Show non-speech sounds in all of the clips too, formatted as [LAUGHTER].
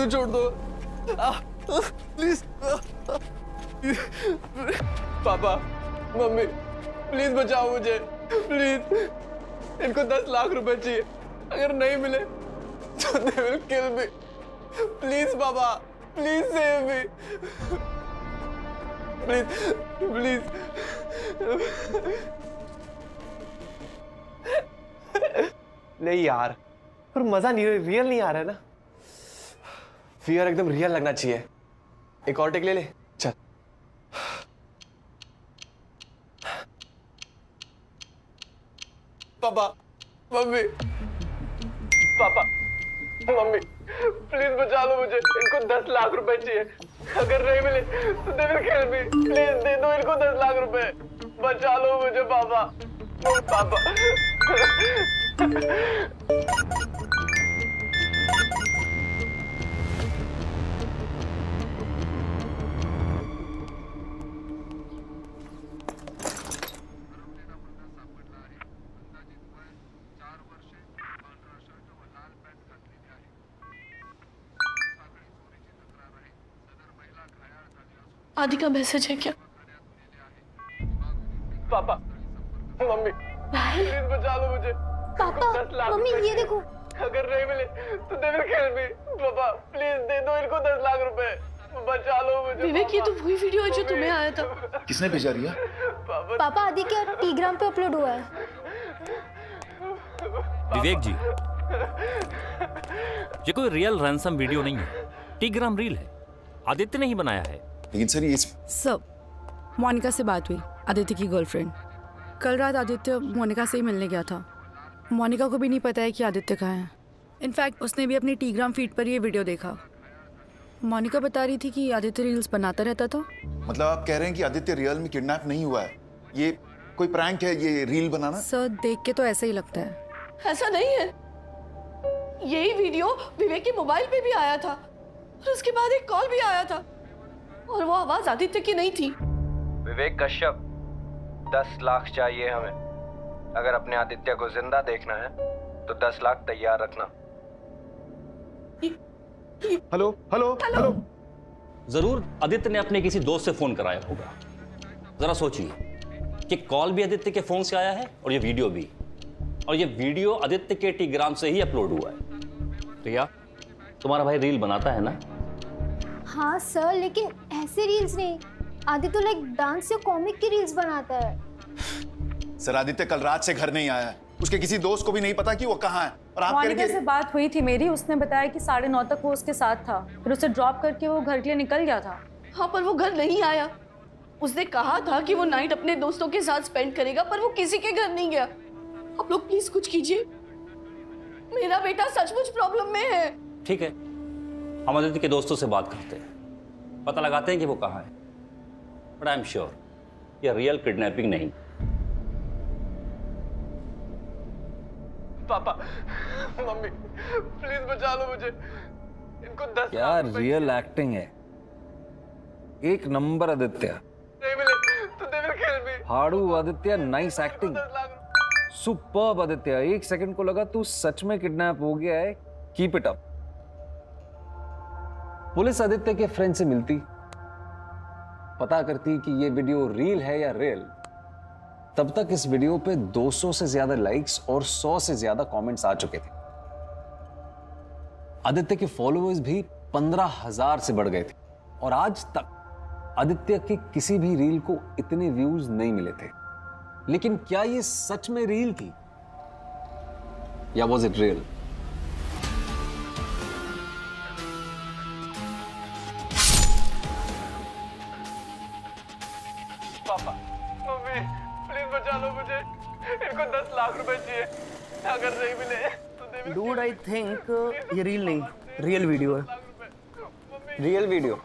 मुझे छोड़ दो। प्लीज़ पापा, मम्मी प्लीज़ बचाओ मुझे। प्लीज़ इनको दस लाख रुपए चाहिए। अगर नहीं मिले तो they will kill me please पापा please save me please please नहीं यार, पर मज़ा नहीं रियल नहीं आ रहा है ना? फियर एकदम रियल लगना चाहिए। एक और टेक ले ले। चल। पापा, मम्मी। पापा, मम्मी प्लीज़ बचा लो मुझे। इनको दस लाख रुपए चाहिए। अगर नहीं मिले तो दे किल मी। प्लीज़ दे दो इनको दस लाख रुपए। बचा लो मुझे, पापा। पापा। आदि का मैसेज है क्या? पापा मम्मी प्लीज़ बचा लो मुझे। पापा मम्मी ये देखो। अगर नहीं मिले तो दे विल किल मी पापा प्लीज़ दे दो इनको दस लाख रुपए। बचा लो मुझे विवेक ये तो वही वीडियो है जो तुम्हें आया था। किसने भेजा रिया? पापा पापा आदि के टीग्राम पे अपलोड हुआ है। विवेक जी ये कोई रियल रैंसम वीडियो नहीं है। टीग्राम रील है। आदित्य ने ही बनाया है। लेकिन सर ये सब मोनिका से बात हुई आदित्य की गर्लफ्रेंड कल रात आदित्य मोनिका से ही मिलने गया था। मोनिका को भी नहीं पता है कि आदित्य कहाँ है। इनफैक्ट उसने भी अपनी टीग्राम फ़ीड पर ये वीडियो देखा। मोनिका बता रही थी कि आदित्य रील्स बनाता रहता था। मतलब आप कह रहे हैं कि आदित्य रियल में किडनैप नहीं हुआ है? ये कोई प्रैंक है ये रील बनाना? सर देख के तो ऐसा ही लगता है। ऐसा नहीं है। यही वीडियो विवेक के मोबाइल पे भी आया था और उसके बाद एक कॉल भी आया था। और वो आवाज़ आदित्य की नहीं थी। विवेक कश्यप दस लाख चाहिए हमें। अगर अपने आदित्य को ज़िंदा देखना है तो दस लाख तैयार रखना। Hello hello hello. ज़रूर आदित्य ने अपने किसी दोस्त से फ़ोन कराया होगा। जरा सोचिए कि कॉल भी आदित्य के फ़ोन से आया है और ये वीडियो भी। और ये वीडियो आदित्य के टीग्राम से ही अपलोड हुआ है। रिया तुम्हारा भाई रील बनाता है ना? हाँ सर लेकिन ऐसे रील्स नहीं। आदि तो लाइक डांस या कॉमिक की रील्स बनाता है। सर आदित्य कल रात से घर नहीं आया है। उसके किसी दोस्त को भी नहीं पता कि वो कहाँ है। और आप कह से बात हुई थी मेरी उसने बताया कि साढ़े नौ तक वो उसके साथ था। फिर उसे ड्रॉप करके वो घर के लिए निकल गया था। हाँ पर वो घर नहीं आया। उसने कहा था कि वो नाइट अपने दोस्तों के साथ स्पेंड करेगा पर वो किसी के घर नहीं गया। आप लोग प्लीज़ कुछ कीजिए। मेरा बेटा सचमुच प्रॉब्लम में है। ठीक है। हम आदित्य के दोस्तों से बात करते हैं। पता लगाते हैं कि वो कहाँ है। बट आई एम श्योर ये रियल किडनैपिंग नहीं। पापा मम्मी प्लीज़ बचा लो मुझे। इनको दस क्या रियल एक्टिंग है। एक नंबर आदित्य। नहीं मिले तो हाड़ू Aditya nice acting superb Aditya एक सेकंड को लगा तू सच में किडनैप हो गया है। Keep it up police Aditya के फ्रेंड से मिलती। पता करती कि ये वीडियो रील है या रियल तब तक इस वीडियो पे 200 से ज़्यादा लाइक्स और 100 से ज़्यादा कमेंट्स आ चुके थे। आदित्य के फॉलोअर्स भी 15000 से बढ़ गए थे। और आज तक आदित्य के किसी भी रील को इतने व्यूज़ नहीं मिले थे। लेकिन क्या ये सच में रील थी? या वॉज़ इट रियल थिंक ये रील नहीं रियल वीडियो है। रियल वीडियो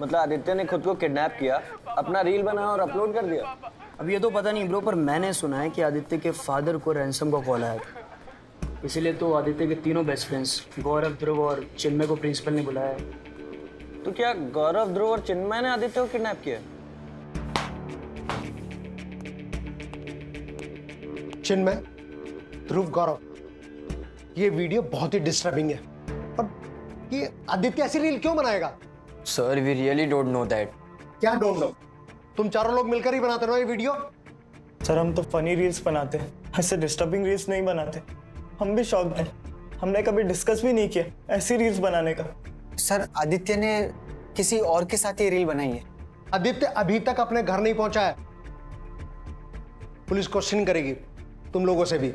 मतलब आदित्य ने खुद को किडनैप किया अपना रील बनाया और अपलोड कर दिया? अब ये तो पता नहीं ब्रो पर मैंने सुना है कि आदित्य के फादर को रैंसम का कॉल आया था। इसीलिए तो आदित्य के तीनों बेस्ट फ्रेंड्स गौरव ध्रुव और चिन्मय को प्रिंसिपल ने बुलाया है। तो क्या गौरव ध्रुव और चिन्मय ने आदित्य को किडनैप किया? चिन्मय ध्रुव गौरव। ये वीडियो बहुत ही डिस्टर्बिंग है। और कि आदित्य ऐसी रील क्यों बनाएगा? Sir we really don't know that क्या डोंट नो तुम चारों लोग मिलकर ही बनाते रहो ये वीडियो? सर हम तो फनी रील्स बनाते हैं ऐसे डिस्टर्बिंग रील्स नहीं बनाते। हम भी शौक हैं। हमने कभी डिस्कस भी नहीं किया ऐसी रील्स बनाने का। सर आदित्य ने किसी और के साथ ये रील बनाई है। आदित्य अभी तक अपने घर नहीं पहुँचा है। पुलिस क्वेश्चन करेगी तुम लोगों से भी।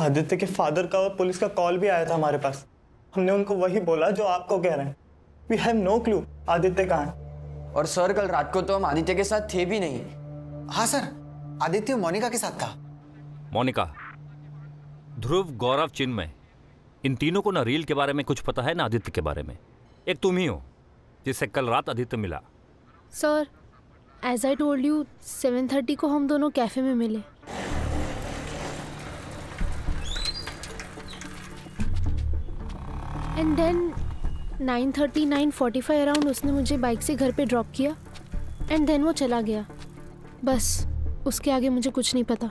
आदित्य के फादर का और पुलिस का कॉल भी आया था हमारे पास। हमने उनको वही बोला जो आपको कह रहे हैं। We have no clue Aditya कहाँ है। और सर कल रात को तो हम आदित्य के साथ थे भी नहीं। हाँ सर आदित्य मोनिका के साथ था। मोनिका ध्रुव गौरव चिन्मय इन तीनों को ना रील के बारे में कुछ पता है ना आदित्य के बारे में? एक तुम ही हो जिससे कल रात आदित्य मिला। Sir as I told you seven thirty को हम दोनों कैफ़े में मिले। And then nine thirty nine forty five around उसने मुझे बाइक से घर पे ड्रॉप किया। एंड देन वो चला गया। बस उसके आगे मुझे कुछ नहीं पता।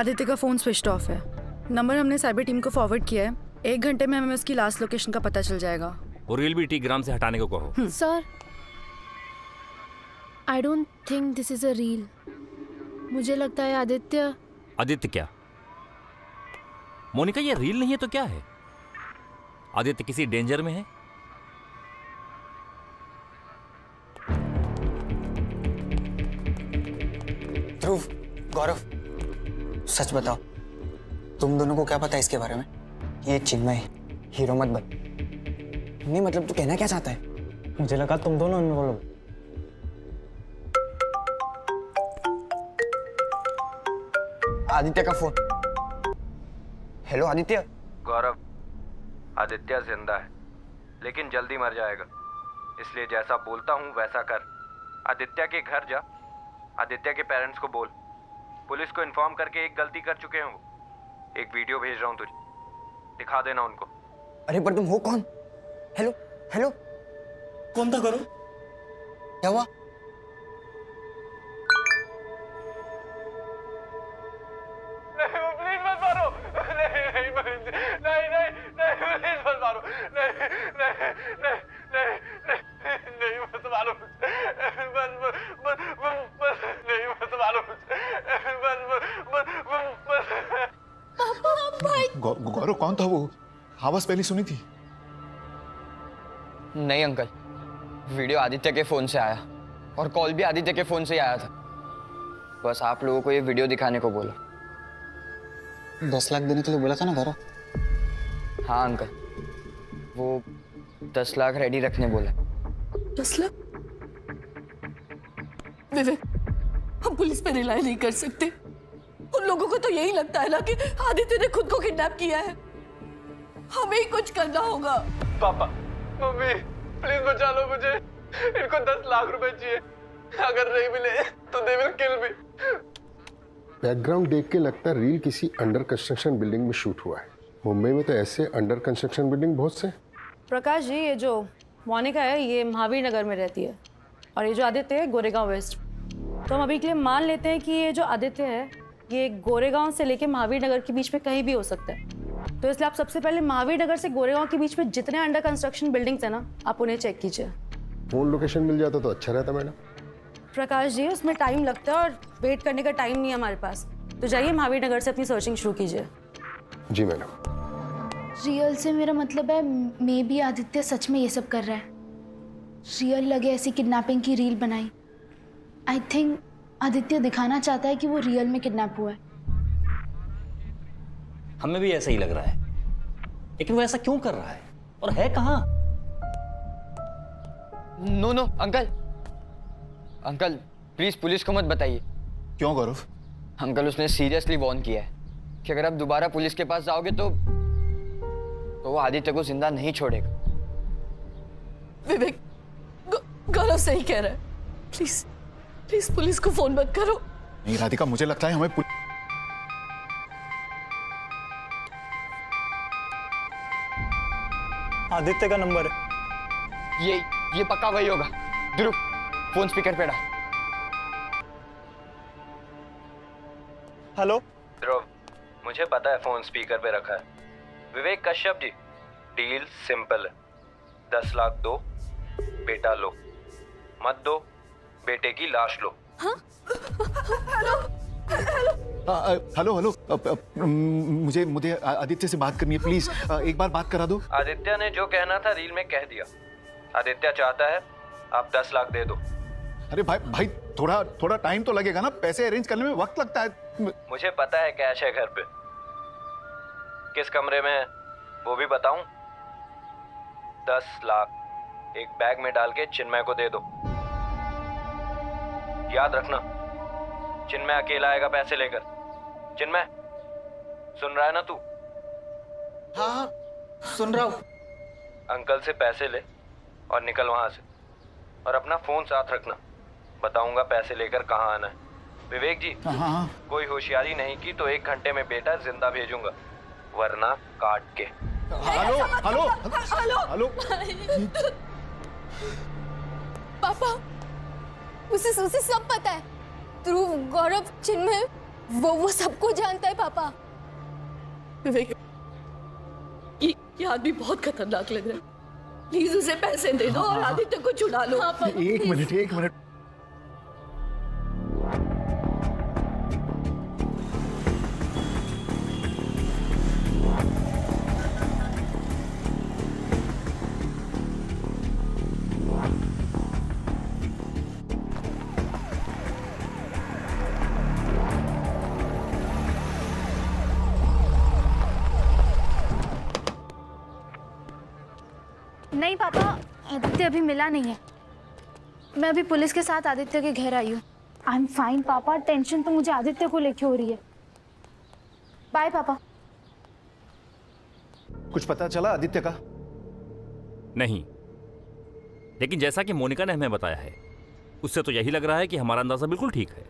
आदित्य का फ़ोन स्विच ऑफ़ है। नंबर हमने साइबर टीम को फॉरवर्ड किया है। एक घंटे में हमें उसकी लास्ट लोकेशन का पता चल जाएगा। वो रील भी टीग्राम से हटाने को कहो। Sir I don't think this is a reel मुझे लगता है आदित्य आदित्य क्या? मोनिका ये रील नहीं है तो क्या है? आदित्य किसी डेंजर में है? ध्रुव गौरव सच बताओ तुम दोनों को क्या पता है इसके बारे में? ये चिन्मय हीरो मत बन। नहीं मतलब तू कहना क्या चाहता है? मुझे लगा तुम दोनों इन्वॉल्व आदित्य का फ़ोन। हेलो आदित्य? गौरव आदित्य ज़िंदा है। लेकिन जल्दी मर जाएगा। इसलिए जैसा बोलता हूँ वैसा कर। आदित्य के घर जा। आदित्य के पेरेंट्स को बोल। पुलिस को इन्फॉर्म करके एक गलती कर चुके हैं वो। एक वीडियो भेज रहा हूँ तुझे। दिखा देना उनको। अरे पर तुम हो कौन? हेलो हेलो कौन था करो? क्या हुआ? गौरव कौन था वो? आवाज़ पहले सुनी थी। नहीं अंकल। वीडियो आदित्य के फ़ोन से आया। और कॉल भी आदित्य के फ़ोन से ही आया था। बस आप लोगों को ये वीडियो दिखाने को बोला। दस लाख देने के लिए बोला था ना गौरव? हाँ अंकल। वो दस लाख रेडी रखने बोला। दस लाख? विवेक हम पुलिस पे रिलाई नहीं कर सकते। लोगों को तो यही लगता है ना कि आदित्य ने खुद को किडनैप किया है। हमें ही कुछ करना होगा। पापा मम्मी प्लीज़ बचा लो मुझे। इनको दस लाख रुपए चाहिए। अगर नहीं मिले तो they will kill me background देख के लगता है रील किसी अंडर कंस्ट्रक्शन बिल्डिंग में शूट हुआ है। मुंबई में तो ऐसे अंडर कंस्ट्रक्शन बिल्डिंग बहुत से। प्रकाश जी ये जो मोनिका है ये महावीर नगर में रहती है। और ये जो आदित्य है गोरेगांव वेस्ट तो हम अभी के लिए मान लेते हैं कि ये जो आदित्य है ये गोरेगांव से लेके महावीर नगर के बीच में कहीं भी हो सकता है। तो इसलिए आप सबसे पहले महावीर नगर से गोरेगांव के बीच में जितने अंडर कंस्ट्रक्शन बिल्डिंग्स है ना आप उन्हें चेक कीजिए। फ़ोन लोकेशन मिल जाता तो अच्छा रहता मैडम। प्रकाश जी उसमें टाइम लगता है और वेट करने का टाइम नहीं है हमारे पास। तो जाइए महावीर नगर से अपनी सर्चिंग शुरू कीजिए। जी मैडम। रियल से मेरा मतलब है मे भी आदित्य सच में ये सब कर रहा है। रियल लगे ऐसी किडनैपिंग की रील बनाई। आई थिंक आदित्य दिखाना चाहता है कि वो रियल में किडनैप हुआ है। हमें भी ऐसा ही लग रहा है। लेकिन वो ऐसा क्यों कर रहा है? और है कहाँ? No no uncle. Uncle please police को मत बताइए। क्यों गौरव? अंकल उसने सीरियसली वार्न किया है कि अगर आप दोबारा पुलिस के पास जाओगे तो तो वो आदित्य को ज़िंदा नहीं छोड़ेगा। विवेक गौरव सही कह रहा है। प्लीज़ प्लीज़ पुलिस को फ़ोन मत करो। नहीं राधिका मुझे लगता है हमें पुल... आदित्य का नंबर है। ये ये पक्का वही होगा। ध्रुव फ़ोन स्पीकर पे डाल। हेलो? ध्रुव मुझे पता है फ़ोन स्पीकर पे रखा है। विवेक कश्यप जी डील सिंपल है। दस लाख दो बेटा लो। मत दो। बेटे की लाश लो। आ, हेलो हेलो। मुझे मुझे आदित्य से बात करनी है प्लीज़। एक बार बात करा दो। आदित्य ने जो कहना था रील में कह दिया। आदित्य चाहता है आप दस लाख दे दो। अरे भाई भाई थोड़ा थोड़ा टाइम तो लगेगा ना। पैसे अरेंज करने में वक्त लगता है। मुझे पता है कैश है घर पे। किस कमरे में है वो भी बताऊँ? दस लाख। एक बैग में डाल के चिन्मय को दे दो। याद रखना। चिन्मय अकेला आएगा पैसे लेकर। चिन्मय सुन रहा है ना तू? हाँ हाँ सुन रहा हूँ। अंकल से पैसे ले और निकल वहाँ से। और अपना फ़ोन साथ रखना। बताऊँगा पैसे लेकर कहाँ आना है। विवेक जी हाँ हाँ कोई होशियारी नहीं की तो एक घंटे में बेटा ज़िंदा भेजूँगा। वरना काट के। Hello hello hello hello. पापा उसे उसे सब पता है। ध्रुव गौरव चिन्मय वो वो सबको जानता है पापा। विवेक ये ये आदमी बहुत खतरनाक लग रहा है। प्लीज़ उसे पैसे दे दो और आदित्य को छुड़ा लो। एक मिनट एक मिनट। नहीं पापा आदित्य अभी मिला नहीं है। मैं अभी पुलिस के साथ आदित्य के घर आई हूँ। आई एम फाइन पापा। टेंशन तो मुझे आदित्य को लेके हो रही है। बाय पापा। कुछ पता चला आदित्य का? नहीं। लेकिन जैसा कि मोनिका ने हमें बताया है उससे तो यही लग रहा है कि हमारा अंदाज़ा बिल्कुल ठीक है।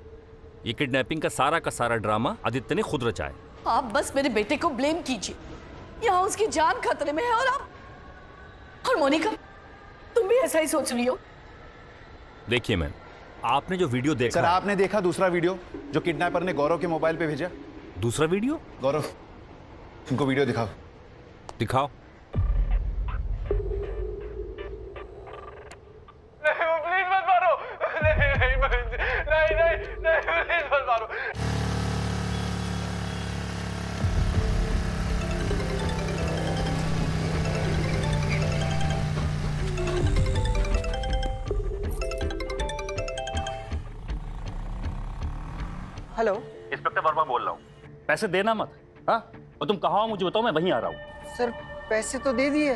ये किडनैपिंग का सारा का सारा ड्रामा आदित्य ने खुद रचा है। आप बस मेरे बेटे को ब्लेम कीजिए। यहाँ उसकी जान खतरे में है और आप और मोनिका तुम भी ऐसा ही सोच रही हो? देखिए मैम आपने जो वीडियो देखा सर आपने देखा दूसरा वीडियो जो किडनैपर ने गौरव के मोबाइल पे भेजा? दूसरा वीडियो? गौरव इनको वीडियो दिखाओ। दिखाओ। नहीं प्लीज़ मत मारो नहीं नहीं हेलो इंस्पेक्टर वर्मा बोल रहा हूँ। पैसे देना मत हाँ? और तुम कहा मुझे बताओ मैं वहीं आ रहा हूँ। सर पैसे तो दे दिए।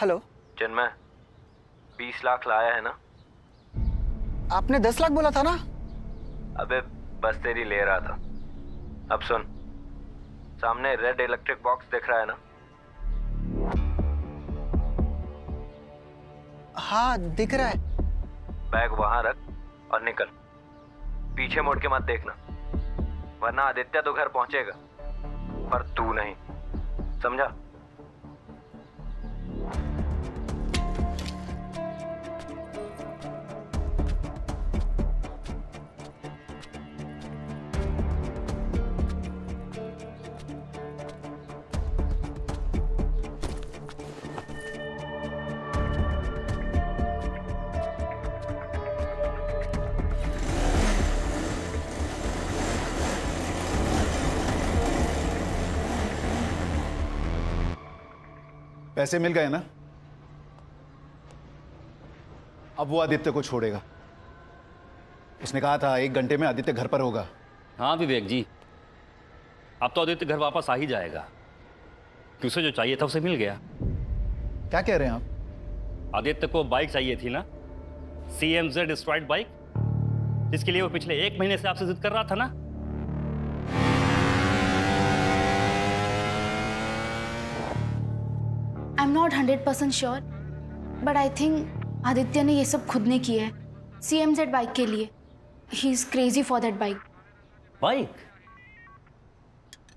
हेलो चिन्मय बीस लाख लाया है ना? आपने दस लाख बोला था ना? अबे बस तेरी ले रहा था। अब सुन। सामने रेड इलेक्ट्रिक बॉक्स दिख रहा है ना? हाँ दिख रहा है। बैग वहाँ रख और निकल। पीछे मुड़ के मत देखना। वरना आदित्य तो घर पहुंचेगा। पर तू नहीं। समझा? पैसे मिल गए ना? अब वो आदित्य को छोड़ेगा। उसने कहा था एक घंटे में आदित्य घर पर होगा। हाँ विवेक जी। अब तो आदित्य घर वापस आ ही जाएगा। कि उसे जो चाहिए था उसे मिल गया। क्या कह रहे हैं आप? आदित्य को बाइक चाहिए थी ना? C M Z stride bike जिसके लिए वो पिछले एक महीने से आपसे जिद कर रहा था ना? Am not hundred percent sure but I think Aditya ने ये सब खुद ने किया है सी एम जेड बाइक के लिए। He is crazy for that bike bike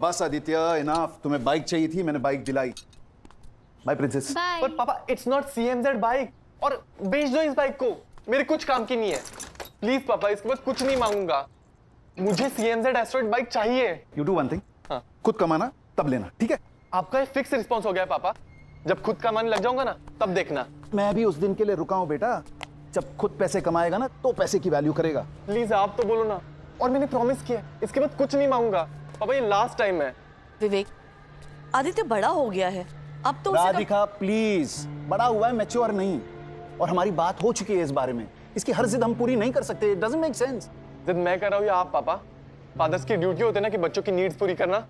बस आदित्य इनाफ तुम्हें बाइक चाहिए थी मैंने बाइक दिलाई। बाय प्रिंसेस पर पापा इट्स नॉट सीएमजेड बाइक और बेच दो इस बाइक को। मेरे कुछ काम की नहीं है। प्लीज़ पापा इसके बाद कुछ नहीं मांगूँगा। मुझे सीएमजेड एस्ट्रॉइड बाइक चाहिए। यू डू वन थिंग हाँ। खुद कमाना तब लेना ठीक है? आपका ये फिक्स रिस्पॉन्स हो गया पापा। जब खुद का मन लग जाऊँगा ना तब देखना। मैं भी उस दिन के लिए रुका हूँ बेटा। जब खुद पैसे कमाएगा ना तो पैसे की वैल्यू करेगा। प्लीज़ आप तो बोलो ना। और मैंने प्रॉमिस किया इसके बाद कुछ नहीं मांगूँगा। पापा ये लास्ट टाइम है। विवेक आदित्य बड़ा हो गया है। अब तो उसे राधिका प्लीज़ बड़ा हुआ है मैच्योर नहीं। और हमारी बात हो चुकी है इस बारे में। इसकी हर जिद हम पूरी नहीं कर सकते डजंट मेक सेंस जिद मैं कर रहा हूँ या आप पापा फादर्स की ड्यूटी होते ना कि बच्चों की नीड्स पूरी करना।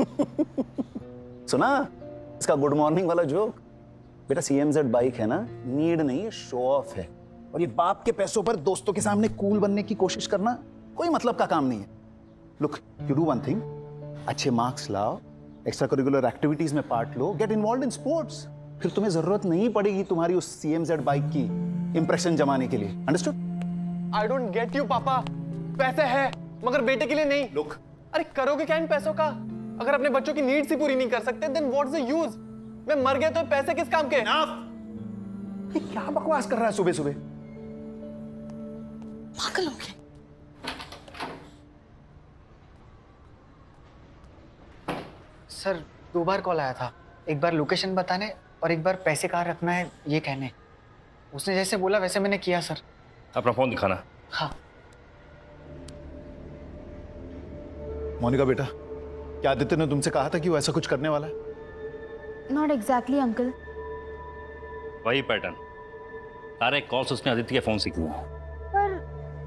[LAUGHS] सुना? इसका गुड मॉर्निंग वाला जोक बेटा सीएमजेड बाइक है ना? नीड नहीं शो ऑफ़ है। और ये बाप के पैसों पर दोस्तों के सामने कूल बनने की कोशिश करना कोई मतलब का काम नहीं है। Look you do one thing अच्छे मार्क्स लाओ एक्स्ट्रा करिकुलर एक्टिविटीज़ में पार्ट लो गेट इन्वॉल्व इन स्पोर्ट्स फिर तुम्हें ज़रूरत नहीं पड़ेगी तुम्हारी उस सीएमजेड बाइक की इंप्रेशन जमाने के लिए। Understood I don't get you पापा। पैसे है मगर बेटे के लिए नहीं। लुक अरे करोगे क्या इन पैसों का? अगर अपने बच्चों की नीड्स ही पूरी नहीं कर सकते देन व्हाट्स द यूज़ मैं मर गया तो पैसे किस काम के? ये क्या बकवास कर रहा है सुबह सुबह पागल हो गया सर दो बार कॉल आया था। एक बार लोकेशन बताने और एक बार पैसे कहाँ रखना है ये कहने। उसने जैसे बोला वैसे मैंने किया सर। अपना फ़ोन दिखाना। हाँ। मोनिका बेटा। क्या आदित्य ने तुमसे कहा था कि वो ऐसा कुछ करने वाला है? नॉट एग्जैक्टली अंकल वही पैटर्न सारे कॉल्स उसने आदित्य के फ़ोन से किए हैं। पर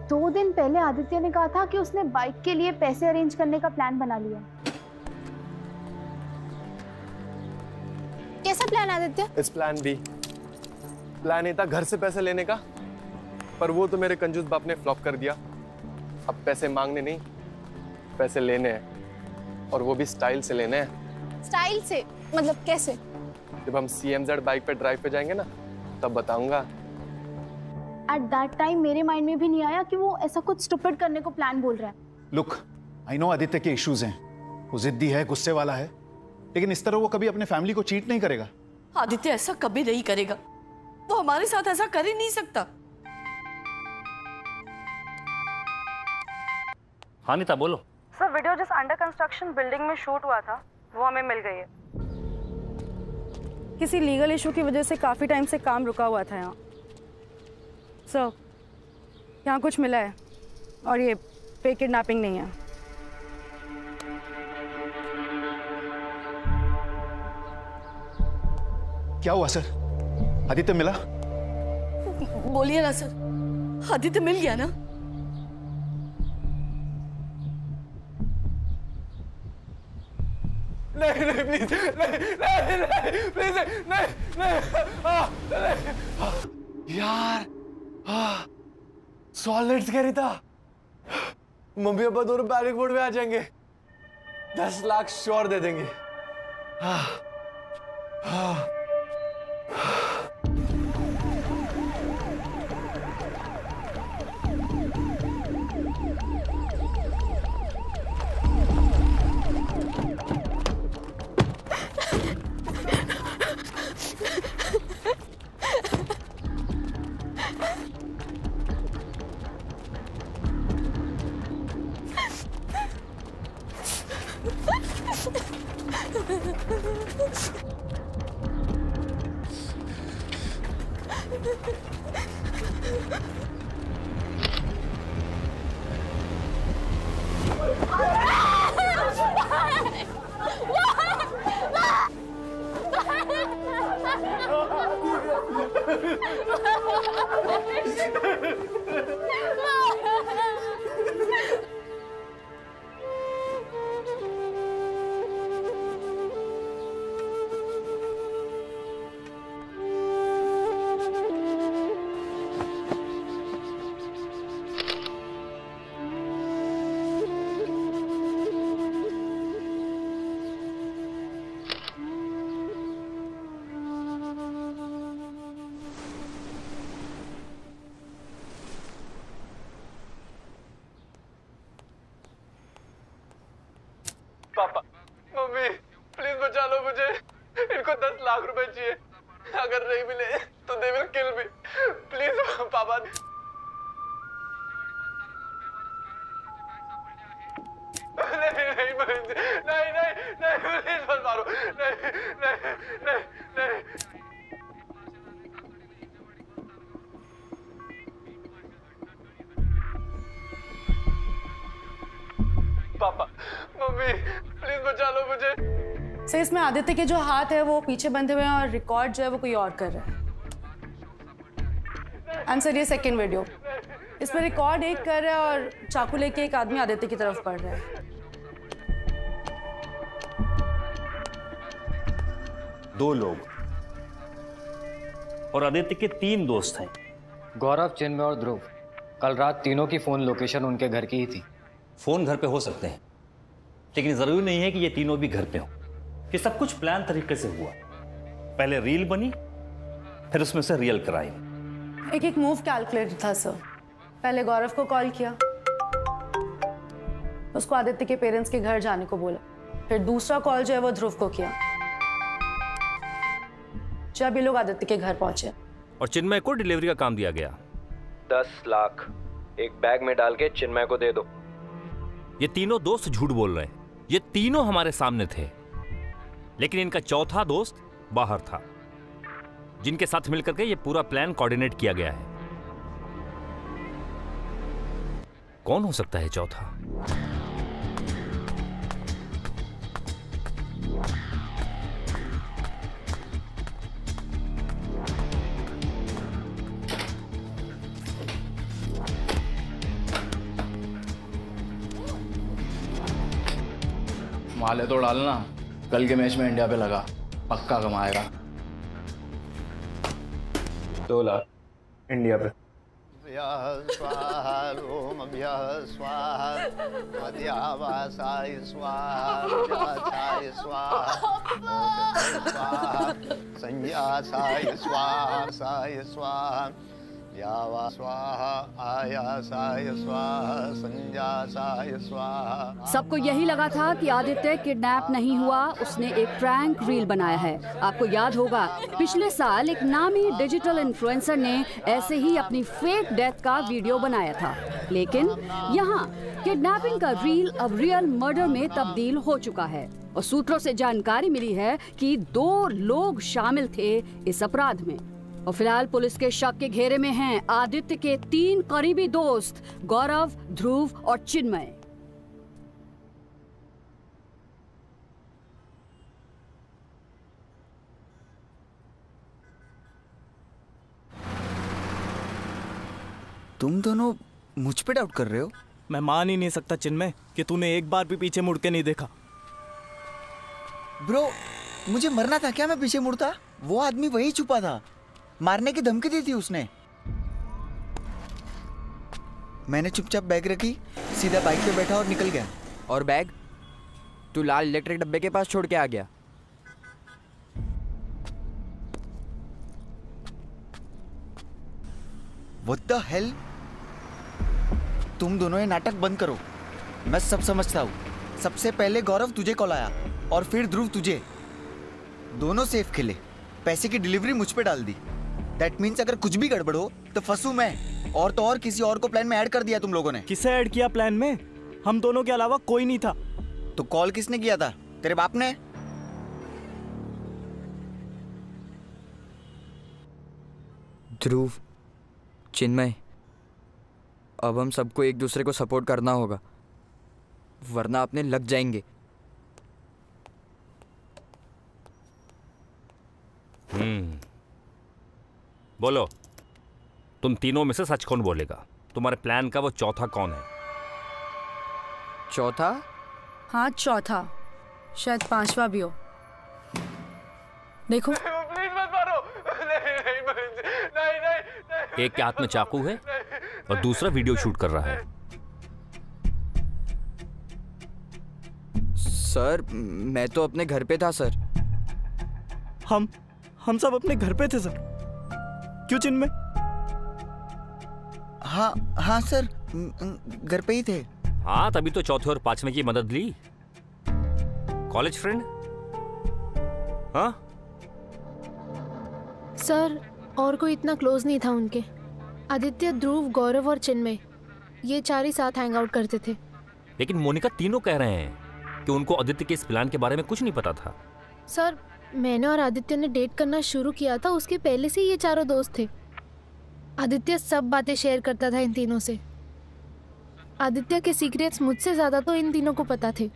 दो दिन पहले आदित्य ने कहा था कि उसने बाइक के लिए पैसे अरेंज करने का प्लान बना लिया। कैसा प्लान आदित्य? इस प्लान बी प्लान ए था घर से पैसे लेने का पर वो तो मेरे कंजूस बाप ने फ्लॉप कर दिया। अब पैसे मांगने नहीं पैसे लेने हैं। और वो भी स्टाइल से लेने हैं। स्टाइल से? मतलब कैसे? जब हम सीएमजेड बाइक पे ड्राइव पे जाएँगे ना तब बताऊँगा। एट दैट टाइम मेरे माइंड में भी नहीं आया कि वो ऐसा कुछ स्टूपिड करने को प्लान बोल रहा है। लुक आई नो आदित्य के इश्यूज़ हैं। वो जिद्दी है गुस्से वाला है। लेकिन इस तरह वो कभी अपने फैमिली को चीट नहीं करेगा। आदित्य ऐसा कभी नहीं करेगा। वो हमारे साथ ऐसा कर ही नहीं सकता। हाँ नीता बोलो। सर वीडियो जिस अंडर कंस्ट्रक्शन बिल्डिंग में शूट हुआ था वो हमें मिल गई है। किसी लीगल इशू की वजह से काफ़ी टाइम से काम रुका हुआ था यहाँ। सर यहाँ कुछ मिला है और ये फेक किडनैपिंग नहीं है। क्या हुआ सर? आदित्य मिला? बोलिए ना सर। आदित्य मिल गया ना? नहीं नहीं प्लीज़ नहीं नहीं प्लीज़ नहीं नहीं यार सॉलिड्स कह रही था। मम्मी पापा दोनों पैनिक मोड में आ जाएँगे। दस लाख श्योर दे देंगे। हाँ, हाँ, 哈哈哈哈 आदित्य के जो हाथ है वो पीछे बंधे हुए हैं और रिकॉर्ड जो है वो कोई और कर रहा है। एंड सर ये सेकेंड वीडियो इसमें रिकॉर्ड एक कर रहा है और चाकू लेके एक आदमी आदित्य की तरफ़ बढ़ रहा है। दो लोग और आदित्य के तीन दोस्त हैं। गौरव चिन्मय और ध्रुव कल रात तीनों की फ़ोन लोकेशन उनके घर की ही थी। फ़ोन घर पे हो सकते हैं लेकिन ज़रूरी नहीं है कि ये तीनों भी घर पे हों। ये सब कुछ प्लान तरीके से हुआ। पहले रील बनी फिर उसमें से रियल क्राइम एक एक मूव कैलकुलेट था सर पहले गौरव को कॉल किया। उसको आदित्य के पेरेंट्स के घर जाने को बोला। फिर दूसरा कॉल जो है वो ध्रुव को किया। जब ये लोग आदित्य के घर पहुँचे। और चिन्मय को डिलीवरी का काम दिया गया। दस लाख। एक बैग में डाल के चिन्मय को दे दो। ये तीनों दोस्त झूठ बोल रहे हैं। ये तीनों हमारे सामने थे। लेकिन इनका चौथा दोस्त बाहर था, जिनके साथ मिलकर के ये पूरा प्लान कोऑर्डिनेट किया गया है। कौन हो सकता है चौथा? माले तो डालना। कल के मैच में इंडिया पे लगा पक्का कमाएगा। दो लाख। इंडिया पे। स्वाहा स्वाहा मध्यावासाय स्वाहा स्वाहा स्वाहा स्वाहा साय स्वाहा। स्वाहा स्वाहा स्वाहा। सबको यही लगा था कि आदित्य किडनैप नहीं हुआ, उसने एक प्रैंक रील बनाया है। आपको याद होगा, पिछले साल एक नामी डिजिटल इन्फ्लुएंसर ने ऐसे ही अपनी फेक डेथ का वीडियो बनाया था। लेकिन यहाँ, किडनैपिंग का रील अब रियल मर्डर में तब्दील हो चुका है। और सूत्रों से जानकारी मिली है कि दो लोग शामिल थे इस अपराध में। और फ़िलहाल पुलिस के शक के घेरे में हैं आदित्य के तीन करीबी दोस्त गौरव ध्रुव और चिन्मय। तुम दोनों मुझ पे डाउट कर रहे हो? मैं मान ही नहीं सकता चिन्मय कि तूने एक बार भी पीछे मुड़ के नहीं देखा। ब्रो मुझे मरना था क्या मैं पीछे मुड़ता? वो आदमी वही छुपा था। मारने की धमकी दी थी उसने। मैंने चुपचाप बैग रखी सीधा बाइक पे बैठा और निकल गया। और बैग? तू लाल इलेक्ट्रिक डब्बे के पास छोड़ के आ गया। What the hell? तुम दोनों ये नाटक बंद करो। मैं सब समझता हूँ। सबसे पहले गौरव तुझे कॉल आया और फिर ध्रुव तुझे। दोनों सेफ़ खेले। पैसे की डिलीवरी मुझ पे डाल दी। दैट मीन्स अगर कुछ भी गड़बड़ हो तो फंसू मैं। और तो और किसी और को प्लान में ऐड कर दिया तुम लोगों ने। किसे ऐड किया प्लान में? हम दोनों के अलावा कोई नहीं था। तो कॉल किसने किया था? तेरे बाप ने? ध्रुव चिन्मय अब हम सबको एक दूसरे को सपोर्ट करना होगा। वरना अपने लग जाएँगे। हम्म। बोलो। तुम तीनों में से सच कौन बोलेगा। तुम्हारे प्लान का वो चौथा कौन है? चौथा? हाँ चौथा। शायद पांचवा भी हो। देखो। प्लीज़ मत मारो नहीं नहीं नहीं नहीं नहीं एक के हाथ में चाकू है और दूसरा वीडियो शूट कर रहा है। सर मैं तो अपने घर पे था सर। हम हम सब अपने घर पे थे सर। क्यों चिन्मय? हाँ हाँ सर म- म- घर पे ही थे। हाँ तभी तो चौथे और पांचवे की मदद ली। College friend? हाँ? सर और कोई इतना क्लोज नहीं था उनके। आदित्य ध्रुव गौरव और चिन्मय ये चार ही साथ हैंग आउट करते थे। लेकिन मोनिका तीनों कह रहे हैं कि उनको आदित्य के इस प्लान के बारे में कुछ नहीं पता था। सर मैंने और आदित्य ने डेट करना शुरू किया था, उसके पहले से ये चारों दोस्त थे। आदित्य सब बातें शेयर करता था इन तीनों से। आदित्य के सीक्रेट्स मुझसे ज़्यादा तो इन तीनों को पता थे।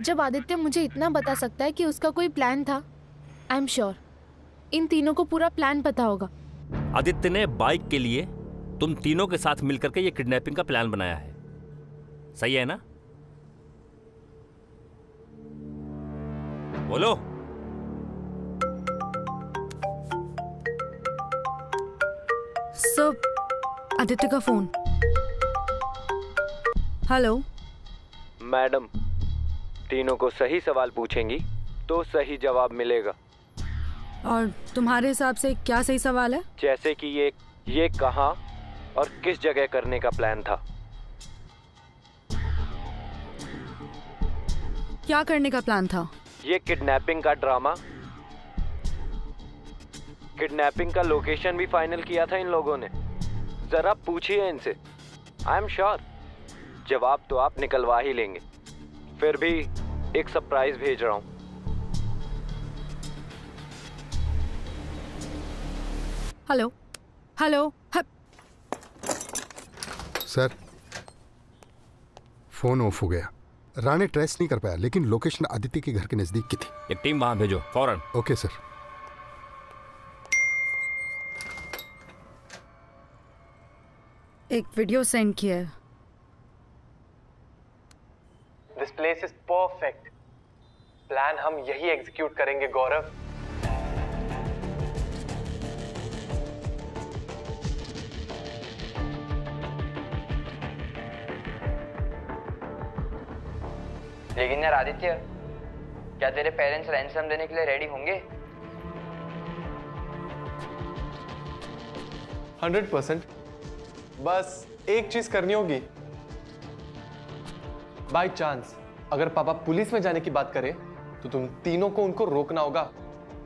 जब आदित्य मुझे इतना बता सकता है कि उसका कोई प्लान था आई एम श्योर इन तीनों को पूरा प्लान पता होगा। आदित्य ने बाइक के लिए तुम तीनों के साथ मिलकर के ये किडनैपिंग का प्लान बनाया है। सही है ना? बोलो। सर आदित्य का फ़ोन हेलो मैडम तीनों को सही सवाल पूछेंगी तो सही जवाब मिलेगा। और तुम्हारे हिसाब से क्या सही सवाल है? जैसे कि ये ये कहाँ और किस जगह करने का प्लान था। क्या करने का प्लान था? ये किडनैपिंग का ड्रामा किडनैपिंग का लोकेशन भी फाइनल किया था इन लोगों ने। जरा पूछिए इनसे। I am sure. जवाब तो आप निकलवा ही लेंगे। फिर भी एक सरप्राइज़ भेज रहा हूँ। Hello. Hello. Sir phone off हो गया। राणे ट्रेस नहीं कर पाया लेकिन लोकेशन आदित्य के घर के नज़दीक की थी। एक टीम वहाँ भेजो फ़ौरन। Okay sir. एक वीडियो सेंड किया है। This place is perfect plan हम यही एग्जीक्यूट करेंगे गौरव। लेकिन यार आदित्य क्या तेरे पेरेंट्स रैंसम देने के लिए रेडी होंगे? हंड्रेड परसेंट बस एक चीज़ करनी होगी। बाय चांस अगर पापा पुलिस में जाने की बात करें तो तुम तीनों को उनको रोकना होगा,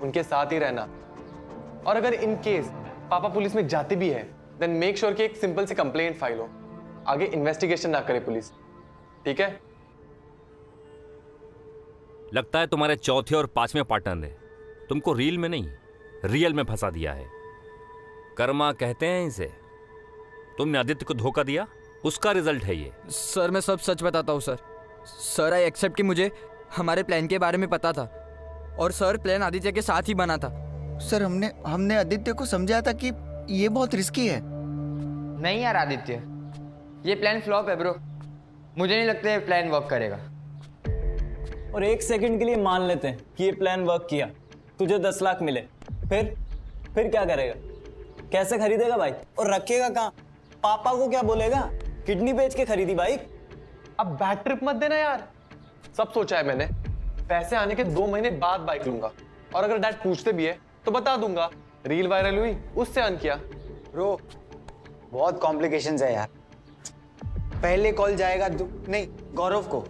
उनके साथ ही रहना। और अगर इन केस पापा पुलिस में जाते भी है देन मेक श्योर कि एक सिंपल सी कंप्लेंट फ़ाइल हो। आगे इन्वेस्टिगेशन ना करे पुलिस। ठीक है? लगता है तुम्हारे चौथे और पाँचवें पार्टनर ने तुमको रील में नहीं रियल में फंसा दिया है। कर्मा कहते हैं इसे। तुमने आदित्य को धोखा दिया? उसका रिज़ल्ट है ये। सर मैं सब सच बताता हूँ सर। सर आई एक्सेप्ट कि मुझे हमारे प्लान के बारे में पता था और सर प्लान आदित्य के साथ ही बना था। सर हमने हमने आदित्य को समझाया था कि ये बहुत रिस्की है। नहीं यार आदित्य ये प्लान फ्लॉप है ब्रो मुझे नहीं लगता ये प्लान वर्क करेगा। और एक सेकंड के लिए मान लेते हैं कि ये प्लान वर्क किया। तुझे दस लाख मिले। फिर फिर क्या करेगा? कैसे खरीदेगा भाई? और रखेगा कहाँ? पापा को क्या बोलेगा? किडनी बेच के खरीदी बाइक? अब बैड ट्रिप मत देना यार। सब सोचा है मैंने। पैसे आने के दो महीने बाद बाइक लूँगा। और अगर डैड पूछते भी है तो बता दूँगा। रील वायरल हुई उससे अन किया। रो बहुत कॉम्प्लिकेशन है यार। पहले कॉल जाएगा नहीं गौरव को।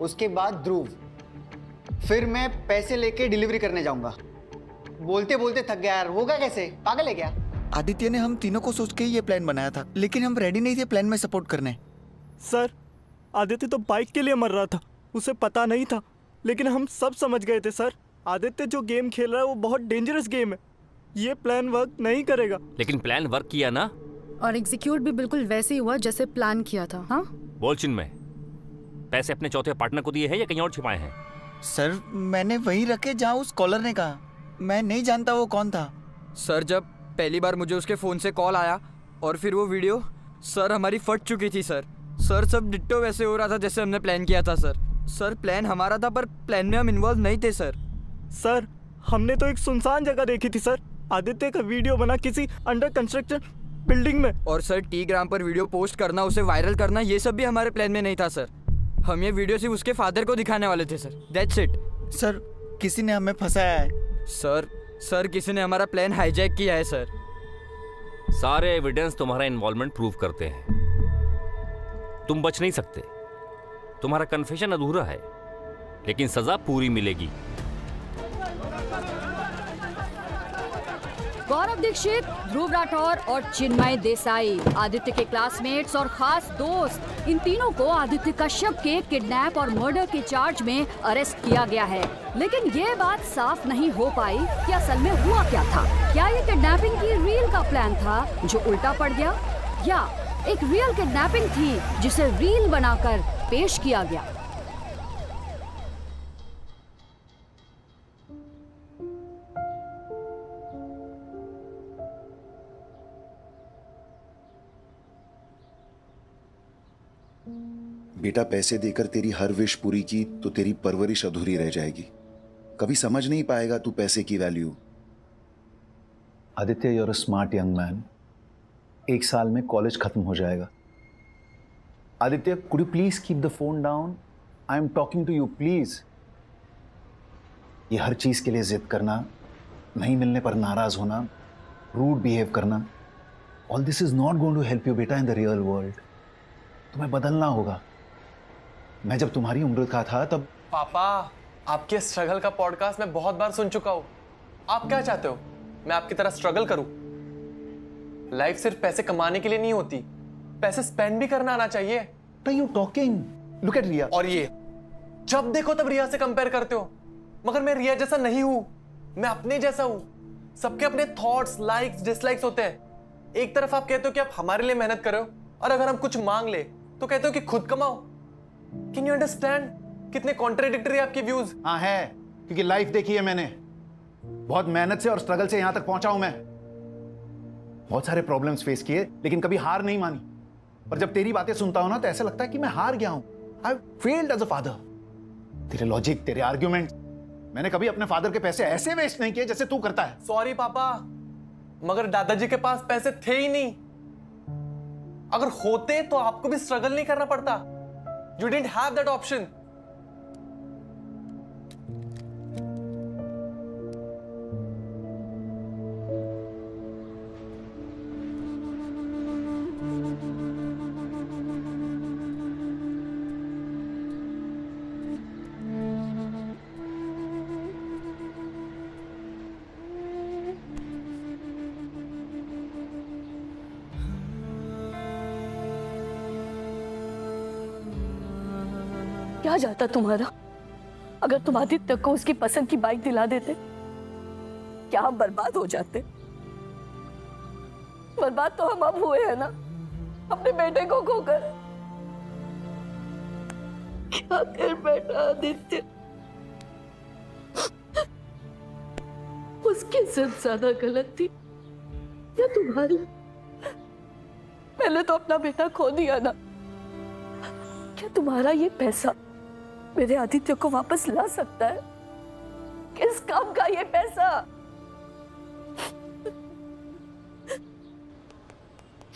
उसके बाद ध्रुव। फिर मैं पैसे लेके डिलीवरी करने जाऊँगा। बोलते बोलते थक गया यार। होगा कैसे? पागल है क्या? आदित्य ने हम तीनों को सोच के ही ये प्लान बनाया था लेकिन हम रेडी नहीं थे प्लान में सपोर्ट करने। सर आदित्य तो बाइक के लिए मर रहा था उसे पता नहीं था लेकिन हम सब समझ गए थे सर आदित्य जो गेम खेल रहा है वो बहुत डेंजरस गेम है। ये प्लान वर्क नहीं करेगा। लेकिन प्लान वर्क किया ना? और एग्जीक्यूट भी बिल्कुल वैसे ही हुआ जैसे प्लान किया था हाँ? बोल चिन्मय पैसे अपने चौथे पार्टनर को दिए हैं या कहीं और छिपाए हैं? सर मैंने वहीं रखे जहाँ उस कॉलर ने कहा। मैं नहीं जानता वो कौन था। सर जब पहली बार मुझे उसके फ़ोन से कॉल आया और फिर वो वीडियो सर हमारी फट चुकी थी सर। सर सब डिट्टो वैसे हो रहा था जैसे हमने प्लान किया था सर। सर प्लान हमारा था पर प्लान में हम इन्वॉल्व नहीं थे सर। सर हमने तो एक सुनसान जगह देखी थी सर। आदित्य का वीडियो बना किसी अंडर कंस्ट्रक्शन बिल्डिंग में। और सर टी ग्राम पर वीडियो पोस्ट करना उसे वायरल करना ये सब भी हमारे प्लान में नहीं था सर। हम ये वीडियो सिर्फ़ उसके फादर को दिखाने वाले थे सर। दैट्स इट सर किसी ने हमें फंसाया है। सर सर, किसी ने हमारा प्लान हाईजैक किया है, सर। सारे एविडेंस तुम्हारा इन्वॉल्वमेंट प्रूव करते हैं। तुम बच नहीं सकते। तुम्हारा कन्फेशन अधूरा है, लेकिन सजा पूरी मिलेगी। गौरव दीक्षित, ध्रुव राठौर और चिन्मय देसाई। आदित्य के क्लासमेट्स और खास दोस्त, इन तीनों को आदित्य कश्यप के किडनैप और मर्डर के चार्ज में अरेस्ट किया गया है। लेकिन ये बात साफ़ नहीं हो पाई कि असल में हुआ क्या था। क्या ये किडनैपिंग की रील का प्लान था जो उल्टा पड़ गया? या एक रियल किडनैपिंग थी जिसे रील बनाकर पेश किया गया? बेटा, पैसे देकर तेरी हर विश पूरी की तो तेरी परवरिश अधूरी रह जाएगी। कभी समझ नहीं पाएगा तू पैसे की value Aditya your smart young man एक साल में कॉलेज खत्म हो जाएगा। Aditya could you please keep the phone down I am talking to you please ये हर चीज़ के लिए जिद करना, नहीं मिलने पर नाराज़ होना रूड बिहेव करना all this is not going to help you बेटा इन द रियल वर्ल्ड तुम्हें बदलना होगा। मैं जब तुम्हारी उम्र का था तब पापा आपके स्ट्रगल का पॉडकास्ट मैं बहुत बार सुन चुका हूँ। आप क्या चाहते हो? मैं आपकी तरह स्ट्रगल करूँ। लाइफ सिर्फ़ पैसे कमाने के लिए नहीं होती पैसे स्पेंड भी करना आना चाहिए। You talking look at Riya और ये जब देखो तब रिया से कंपेयर करते हो। मगर मैं रिया जैसा नहीं हूँ मैं अपने जैसा हूँ। सबके अपने थॉट्स लाइक्स डिसलाइक्स होते हैं। एक तरफ़ आप कहते हो कि आप हमारे लिए मेहनत करो और अगर हम कुछ मांग ले तो कहते हो कि खुद कमाओ। कैन यू अंडरस्टैंड कितने कॉन्ट्रेडिक्टरी आपके व्यूज़ हाँ है। क्योंकि लाइफ देखी है मैंने। बहुत मेहनत से और स्ट्रगल से यहाँ तक पहुँचा हूँ मैं। बहुत सारे प्रॉब्लम्स फेस किए लेकिन कभी हार नहीं मानी। पर जब तेरी बातें सुनता हूँ ना तो ऐसा लगता है कि मैं हार गया हूँ। I failed as a father तेरे लॉजिक तेरे आर्ग्यूमेंट मैंने कभी अपने फादर के पैसे ऐसे वेस्ट नहीं किए जैसे तू करता है। सॉरी पापा। मगर दादाजी के पास पैसे थे ही नहीं। अगर होते तो आपको भी स्ट्रगल नहीं करना पड़ता। You don't have that option क्या जाता तुम्हारा? अगर तुम आदित्य को उसकी पसंद की बाइक दिला देते, क्या हम बर्बाद हो जाते? बर्बाद तो हम अब हुए हैं ना? अपने बेटे को खोकर। क्या कर बैठा आदित्य, उसकी जिद ज़्यादा गलत थी। या तुम्हारी? पहले तो अपना बेटा खो दिया ना। क्या तुम्हारा ये पैसा मेरे आदित्य को वापस ला सकता है? किस काम का ये पैसा?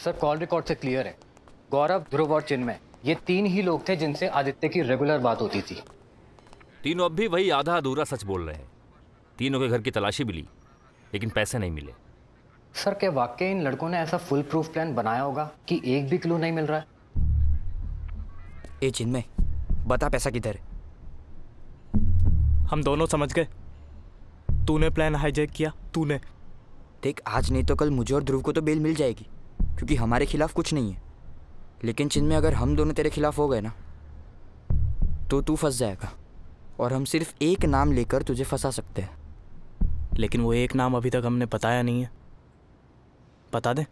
सर कॉल रिकॉर्ड से क्लियर है। गौरव ध्रुव और चिन्मय ये तीन ही लोग थे जिनसे आदित्य की रेगुलर बात होती थी। तीनों अब भी वही आधा अधूरा सच बोल रहे हैं। तीनों के घर की तलाशी भी ली लेकिन पैसे नहीं मिले। सर क्या वाकई इन लड़कों ने ऐसा फुल प्रूफ प्लान बनाया होगा कि एक भी क्लू नहीं मिल रहा? है ए चिन्मय बता पैसा किधर है? हम दोनों समझ गए। तूने प्लान हाईजैक किया तूने। देख आज नहीं तो कल मुझे और ध्रुव को तो बेल मिल जाएगी क्योंकि हमारे खिलाफ कुछ नहीं है। लेकिन चिन्ह में अगर हम दोनों तेरे खिलाफ हो गए ना तो तू फंस जाएगा। और हम सिर्फ़ एक नाम लेकर तुझे फंसा सकते हैं। लेकिन वो एक नाम अभी तक हमने बताया नहीं है। बता दे।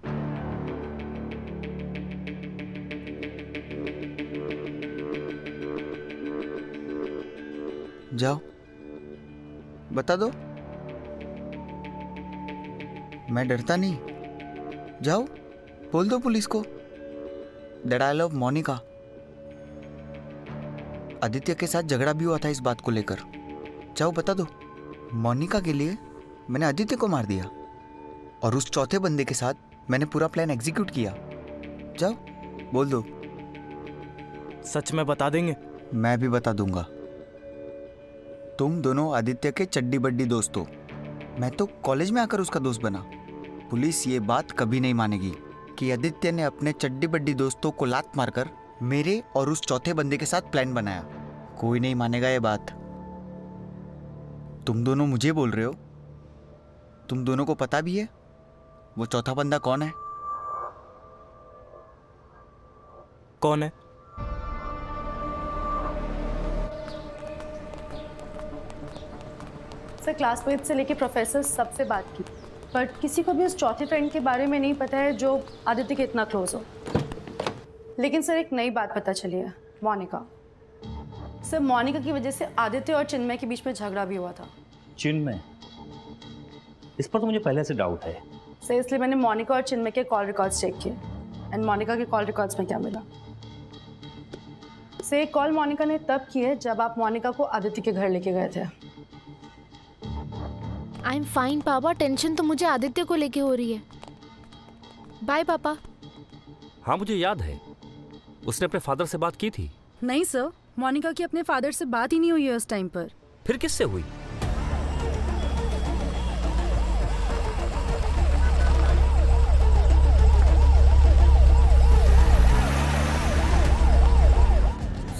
जाओ। बता दो। मैं डरता नहीं। जाओ बोल दो पुलिस को। That I love Monica Aditya के साथ झगड़ा भी हुआ था इस बात को लेकर। जाओ बता दो। मोनिका के लिए मैंने आदित्य को मार दिया। और उस चौथे बंदे के साथ मैंने पूरा प्लान एग्जीक्यूट किया। जाओ बोल दो। सच में बता देंगे? मैं भी बता दूँगा। तुम दोनों आदित्य के चड्डी बड्डी दोस्त हो। मैं तो कॉलेज में आकर उसका दोस्त बना। पुलिस ये बात कभी नहीं मानेगी कि आदित्य ने अपने चड्डी बड्डी दोस्तों को लात मारकर मेरे और उस चौथे बंदे के साथ प्लान बनाया। कोई नहीं मानेगा ये बात। तुम दोनों मुझे बोल रहे हो? तुम दोनों को पता भी है? वो चौथा बंदा कौन है? कौन है? सर क्लासमेट से लेके प्रोफेसर सबसे बात की। बट किसी को भी उस चौथे फ्रेंड के बारे में नहीं पता है जो आदित्य के इतना क्लोज हो। लेकिन सर एक नई बात पता चली है मोनिका। सर मोनिका की वजह से आदित्य और चिन्मय के बीच में झगड़ा भी हुआ था। चिन्मय? इस पर तो मुझे पहले से डाउट है। सर इसलिए मैंने मोनिका और चिन्मय के कॉल रिकॉर्ड्स चेक किए। एंड मोनिका के कॉल रिकॉर्ड्स में क्या मिला? सर एक कॉल मोनिका ने तब की है जब आप मोनिका को आदित्य के घर लेके गए थे। आई एम फाइन पापा टेंशन तो मुझे आदित्य को लेके हो रही है। बाय पापा हाँ मुझे याद है। उसने अपने फादर से बात की थी। नहीं सर मोनिका की अपने फादर से बात ही नहीं हुई है उस टाइम पर। फिर किससे हुई?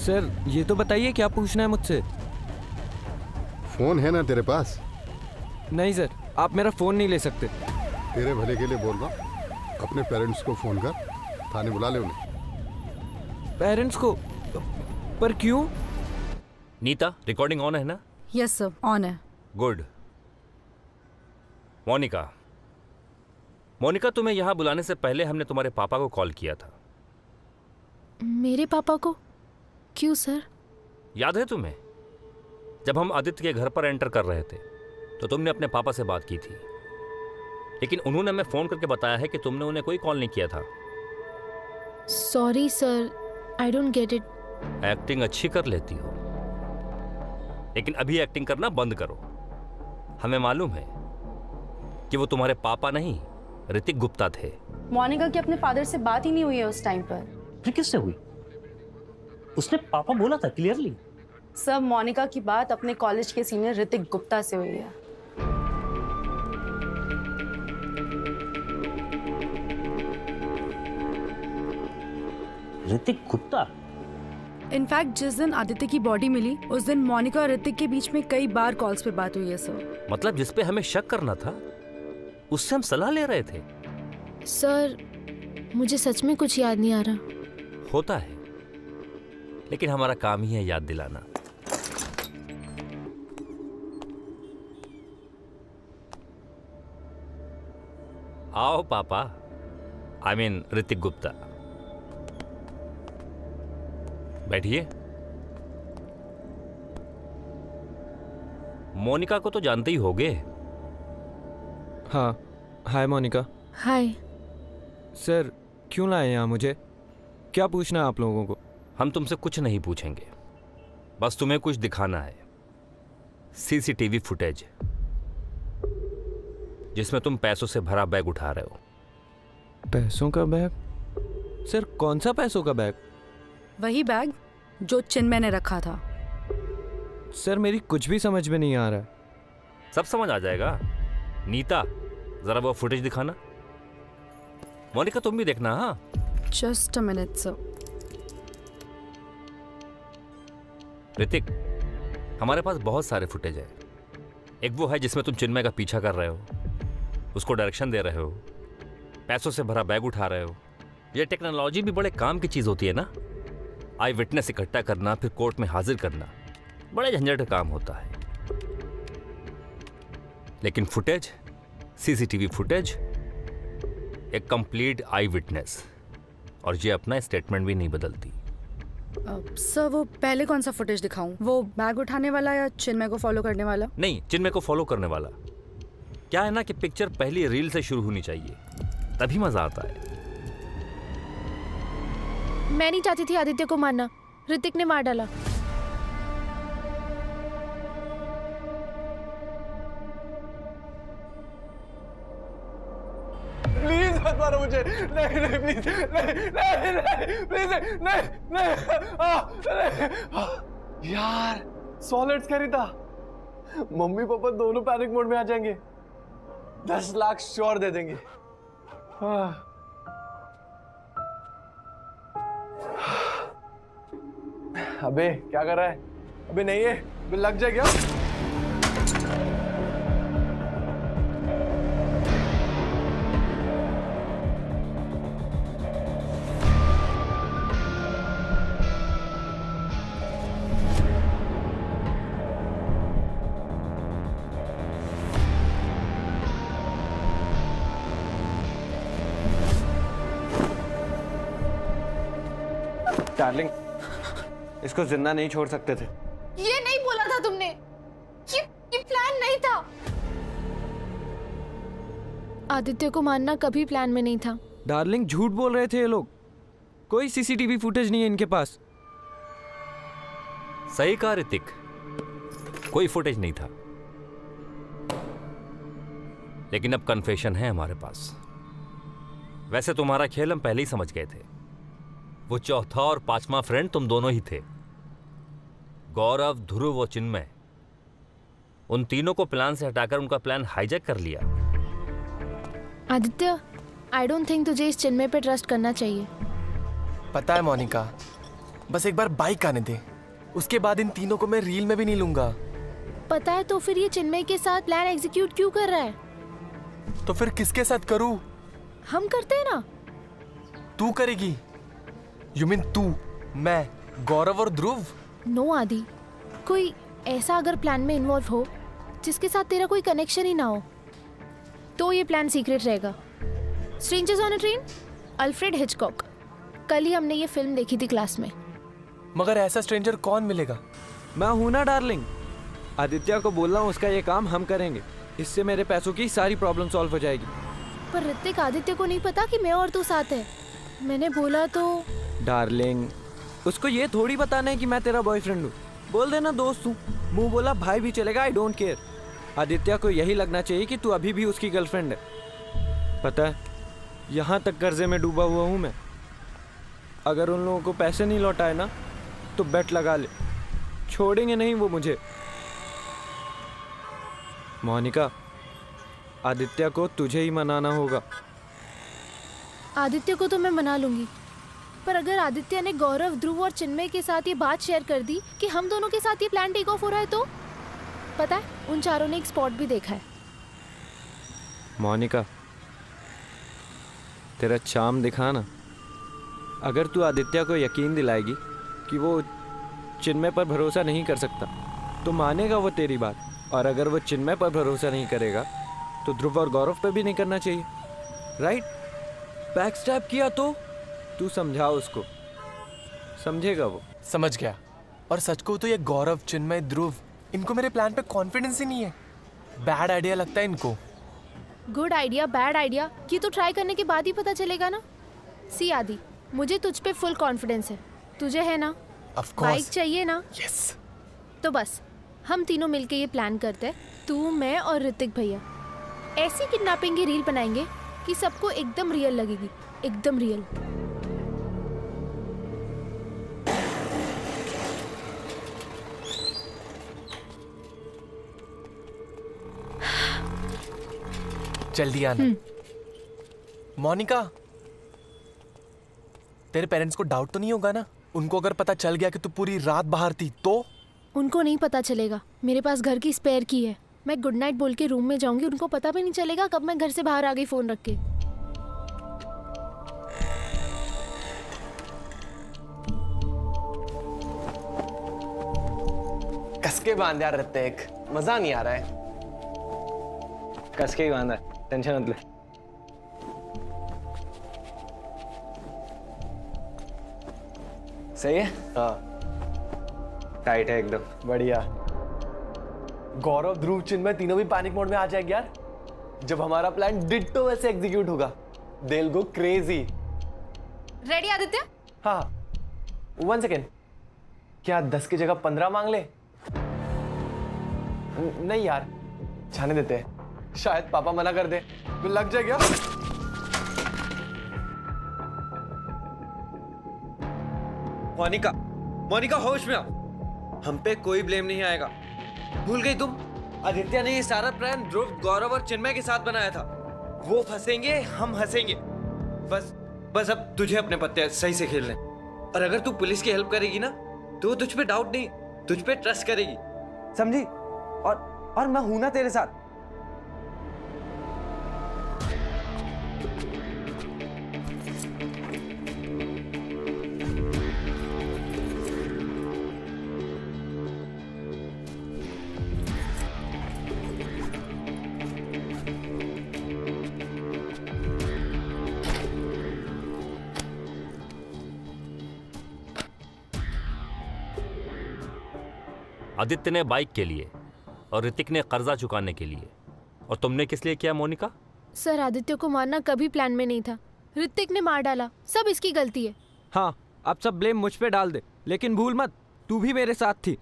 सर ये तो बताइए क्या पूछना है मुझसे? फ़ोन है ना तेरे पास? नहीं सर आप मेरा फ़ोन नहीं ले सकते। तेरे भले के लिए बोल रहा अपने पेरेंट्स को फ़ोन कर थाने बुला ले उन्हें। पेरेंट्स को? पर क्यों? नीता रिकॉर्डिंग ऑन है ना? यस सर ऑन है। Good Monica. मोनिका तुम्हें यहाँ बुलाने से पहले हमने तुम्हारे पापा को कॉल किया था। मेरे पापा को? क्यों सर याद है तुम्हें? जब हम आदित्य के घर पर एंटर कर रहे थे। तो तुमने अपने पापा से बात की थी। लेकिन उन्होंने हमें फ़ोन करके बताया है कि तुमने उन्हें कोई कॉल नहीं किया था। Sorry sir I don't get it acting अच्छी कर लेती हो। लेकिन अभी एक्टिंग करना बंद करो। हमें मालूम है कि वो तुम्हारे पापा नहीं ऋतिक गुप्ता थे। मोनिका की अपने फादर से बात ही नहीं हुई है उस टाइम पर। फिर किससे हुई? उसने पापा बोला था क्लियरली सर मोनिका की बात अपने कॉलेज के सीनियर ऋतिक गुप्ता से हुई है। ऋतिक गुप्ता। इनफैक्ट जिस दिन आदित्य की बॉडी मिली उस दिन मोनिका और ऋतिक के बीच में कई बार कॉल्स पे बात हुई है सर मतलब जिस पे हमें शक करना था उससे हम सलाह ले रहे थे। सर मुझे सच में कुछ याद नहीं आ रहा। होता है। लेकिन हमारा काम ही है याद दिलाना। आओ पापा। I mean Hrithik Gupta. बैठिए। मोनिका को तो जानते ही होगे। हाँ हाय मोनिका। हाय। सर क्यों लाए यहाँ मुझे? क्या पूछना है आप लोगों को? हम तुमसे कुछ नहीं पूछेंगे। बस तुम्हें कुछ दिखाना है। CCTV footage. जिसमें तुम पैसों से भरा बैग उठा रहे हो। पैसों का बैग? सर कौन सा पैसों का बैग? वही बैग जो चिन्मय ने रखा था। सर मेरी कुछ भी समझ में नहीं आ रहा। है सब समझ आ जाएगा। नीता जरा वो फुटेज दिखाना। मोनिका तुम भी देखना हाँ? Just a minute sir Hrithik हमारे पास बहुत सारे फुटेज है। एक वो है जिसमें तुम चिन्मय का पीछा कर रहे हो। उसको डायरेक्शन दे रहे हो। पैसों से भरा बैग उठा रहे हो। ये टेक्नोलॉजी भी बड़े काम की चीज़ होती है ना? आई विटनेस इकट्ठा करना फिर कोर्ट में हाजिर करना बड़े झंझट का काम होता है। लेकिन फुटेज सीसीटीवी फुटेज एक कंप्लीट आई विटनेस और ये अपना स्टेटमेंट भी नहीं बदलती। सर वो पहले कौन सा फुटेज दिखाऊँ? वो बैग उठाने वाला या चिन्मय को फॉलो करने वाला? नहीं चिन्मय को फॉलो करने वाला। क्या है ना कि पिक्चर पहली रील से शुरू होनी चाहिए तभी मज़ा आता है। मैं नहीं चाहती थी आदित्य को मारना। ऋतिक ने मार डाला। मुझे। नहीं नहीं, प्लीज़। नहीं नहीं नहीं, प्लीज़। नहीं नहीं। यार खरीदा मम्मी पापा दोनों पैनिक मोड में आ जाएँगे। दस लाख श्योर दे देंगे। हाँ। अबे क्या कर रहा है? अबे नहीं है। अबे लग जाए क्या? इसको ज़िंदा नहीं छोड़ सकते थे। ये नहीं बोला था तुमने। ये ये प्लान नहीं था। आदित्य को मानना कभी प्लान में नहीं था। डार्लिंग झूठ बोल रहे थे ये लोग। कोई सीसीटीवी फुटेज नहीं है इनके पास। सही कहा ऋतिक। कोई फुटेज नहीं था। लेकिन अब कन्फेशन है हमारे पास। वैसे तुम्हारा खेल हम पहले ही समझ गए थे। वो चौथा और पांचवा फ्रेंड तुम दोनों ही थे। गौरव ध्रुव और चिन्मय। उन तीनों को प्लान से हटाकर उनका प्लान हाईजैक कर लिया। आदित्य आई डोंट थिंक तुझे इस चिन्मय पे ट्रस्ट करना चाहिए। पता है मोनिका बस एक बार बाइक आने दे। उसके बाद इन तीनों को मैं रील में भी नहीं लूँगा। पता है तो फिर ये चिन्मय के साथ प्लान एग्जीक्यूट क्यों कर रहा है? तो फिर किसके साथ करूँ? हम करते हैं ना? तू करेगी। यू मीन तू मैं गौरव और ध्रुव? नो आदि। कोई ऐसा अगर प्लान में इन्वॉल्व हो जिसके साथ तेरा कोई कनेक्शन ही ना हो तो ये प्लान सीक्रेट रहेगा। Strangers on a train Alfred Hitchcock कल ही हमने ये फ़िल्म देखी थी क्लास में। मगर ऐसा स्ट्रेंजर कौन मिलेगा? मैं हूँ ना डार्लिंग आदित्य को बोल रहा हूँ उसका ये काम हम करेंगे। इससे मेरे पैसों की सारी प्रॉब्लम सॉल्व हो जाएगी। पर ऋतिक आदित्य को नहीं पता कि मैं और तू साथ है? मैंने बोला तो डार्लिंग उसको ये थोड़ी बताना है कि मैं तेरा बॉयफ्रेंड हूँ। बोल देना दोस्त हूँ। मुँह बोला, भाई भी चलेगा आई डोंट केयर आदित्य को यही लगना चाहिए कि तू अभी भी उसकी गर्लफ्रेंड है। पता है, यहाँ तक कर्जे में डूबा हुआ हूँ मैं। अगर उन लोगों को पैसे नहीं लौटाए ना तो बेट लगा ले। छोड़ेंगे नहीं वो मुझे। मोनिका, आदित्य को तुझे ही मनाना होगा। आदित्य को तो मैं मना लूँगी। पर अगर आदित्य ने गौरव, ध्रुव और चिन्मय के साथ ये बात शेयर कर दी कि हम दोनों के साथ ये प्लान टेक ऑफ़ हो रहा है तो? पता है, उन चारों ने एक स्पॉट भी देखा है। मोनिका, तेरा चाम दिखा ना। अगर तू आदित्य को यकीन दिलाएगी कि वो चिन्मय पर भरोसा नहीं कर सकता तो मानेगा वो तेरी बात। और अगर वो चिन्मय पर भरोसा नहीं करेगा तो ध्रुव और गौरव पर भी नहीं करना चाहिए। राइट बैक स्टैप किया तो? तू समझा उसको। समझेगा वो। समझ गया। और सच को तो ये गौरव चिन्मय ध्रुव इनको मेरे प्लान पे कॉन्फिडेंस ही नहीं है। बैड आइडिया लगता है इनको। गुड आइडिया बैड आइडिया ये तो ट्राई करने के बाद ही पता चलेगा ना। सी आदि मुझे तुझ पे फुल कॉन्फिडेंस है। तुझे है ना? बाइक चाहिए ना? यस तो बस हम तीनों मिलके ये प्लान करते हैं। तू मैं और ऋतिक भैया। ऐसी किडनैपिंग की रील बनाएँगे कि सबको एकदम रियल लगेगी। एकदम रियल जल्दी आना। मोनिका तेरे पेरेंट्स को डाउट तो नहीं होगा ना? उनको अगर पता चल गया कि तू पूरी रात बाहर थी तो? उनको नहीं पता चलेगा। मेरे पास घर की स्पेयर की है। मैं गुड नाइट बोल के रूम में जाऊँगी उनको पता भी नहीं चलेगा कब मैं घर से बाहर आ गई फ़ोन रख के। कसके बाँध यार ऋतिक मज़ा नहीं आ रहा है। कस के ही बांधा है। टेंशन मत ले सही है? हाँ। टाइट है एकदम। बढ़िया। गौरव ध्रुव चिन्मय तीनों भी पैनिक मोड में आ जाएँगे यार। जब हमारा प्लान डिट्टो वैसे एग्जीक्यूट होगा। दिल गो क्रेजी रेडी आदित्य? हाँ। वन सेकेंड क्या दस की जगह पंद्रह मांग ले? नहीं यार। जाने देते हैं। शायद पापा मना कर दे। तो लग जाए क्या? मोनिका मोनिका होश में आओ। हम पे कोई ब्लेम नहीं आएगा। भूल गई तुम? आदित्य ने ये सारा प्लान ध्रुव गौरव और चिन्मय के साथ बनाया था। वो फंसेंगे हम हंसेंगे। बस बस अब तुझे अपने पत्ते सही से खेलने। और अगर तू पुलिस की हेल्प करेगी ना तो तुझ पे डाउट नहीं तुझ पे ट्रस्ट करेगी। समझी? और और मैं हूँ ना तेरे साथ। आदित्य ने बाइक के लिए और ऋतिक ने कर्जा चुकाने के लिए। और तुमने किस लिए किया मोनिका? सर आदित्य को मारना कभी प्लान में नहीं था। ऋतिक ने मार डाला। सब इसकी गलती है। हाँ अब सब ब्लेम मुझ पे डाल दे। लेकिन भूल मत तू भी मेरे साथ थी।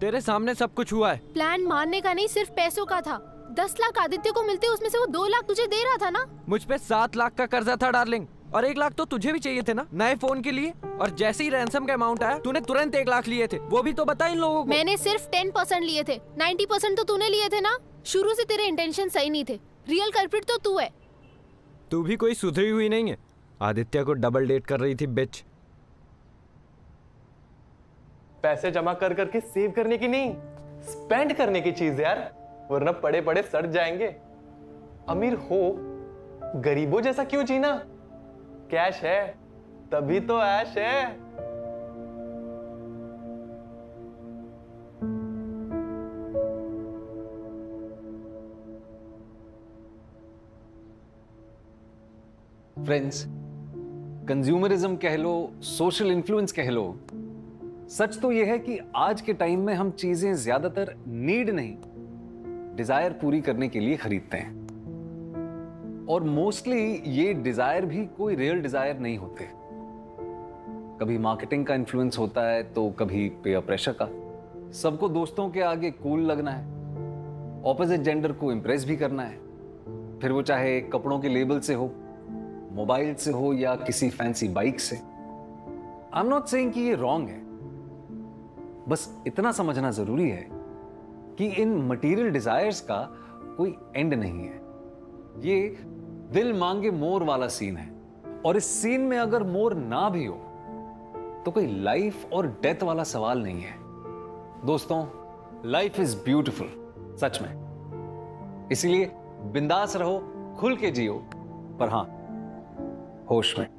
तेरे सामने सब कुछ हुआ है। प्लान मारने का नहीं सिर्फ़ पैसों का था। दस लाख आदित्य को मिलते उसमें से वो दो लाख तुझे दे रहा था ना? मुझ पे सात लाख का कर्जा था डार्लिंग। और एक लाख तो तुझे भी चाहिए थे ना? नए फ़ोन के लिए? और जैसे ही रैंसम का अमाउंट आया तूने तुरंत एक लाख लिए थे। वो भी तो बता इन लोगों को। मैंने सिर्फ़ टेन परसेंट लिए थे। नाइन्टी परसेंट तो तूने लिए थे ना? शुरू से तेरे इंटेंशन सही नहीं थे। रियल कल्प्रिट तो तू है। तू भी कोई सुधरी हुई नहीं है। आदित्य को डबल डेट कर रही थी बिच पैसे जमा कर करके सेव करने की नहीं स्पेंड करने की चीज़ यार वरना पड़े पड़े सड़ जाएँगे। अमीर हो गरीबों जैसा क्यों जीना? कैश है? तभी तो ऐश है। फ्रेंड्स कंज्यूमरिज्म कह लो सोशल इन्फ्लुएंस कह लो, सच तो यह है कि आज के टाइम में हम चीज़ें ज़्यादातर नीड नहीं डिज़ायर पूरी करने के लिए खरीदते हैं। और मोस्टली ये डिज़ायर भी कोई रियल डिज़ायर नहीं होते। कभी मार्केटिंग का इन्फ्लुएंस होता है तो कभी पेयर प्रेशर का। सबको दोस्तों के आगे कूल लगना है। ऑपोजिट जेंडर को इंप्रेस भी करना है। फिर वो चाहे कपड़ों के लेबल से हो मोबाइल से हो या किसी फैंसी बाइक से। आई एम नॉट सेइंग कि ये रॉन्ग है। बस इतना समझना ज़रूरी है कि इन मटेरियल डिजायर्स का कोई एंड नहीं है। ये दिल मांगे मोर वाला सीन है। और इस सीन में अगर मोर ना भी हो तो कोई लाइफ और डेथ वाला सवाल नहीं है। दोस्तों, लाइफ इज़ ब्यूटिफुल, सच में। इसलिए बिंदास रहो, खुल के जियो। पर हाँ, होश में।